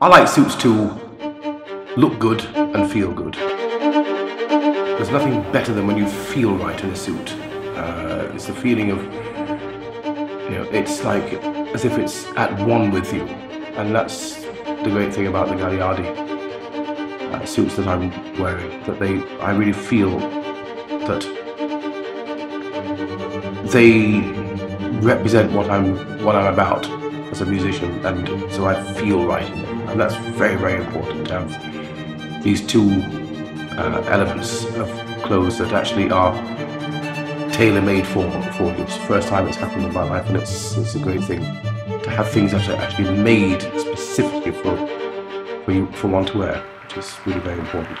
I like suits to look good and feel good. There's nothing better than when you feel right in a suit. Uh, it's the feeling of, you know, it's like as if it's at one with you. And that's the great thing about the Gagliardi uh, suits that I'm wearing. That they, I really feel that they represent what I'm, what I'm about as a musician, and so I feel writing it. And that's very, very important to have these two uh, elements of clothes that actually are tailor-made for, for you. It's the first time it's happened in my life, and it's, it's a great thing to have things that are actually made specifically for, for, you, for one to wear, which is really very important.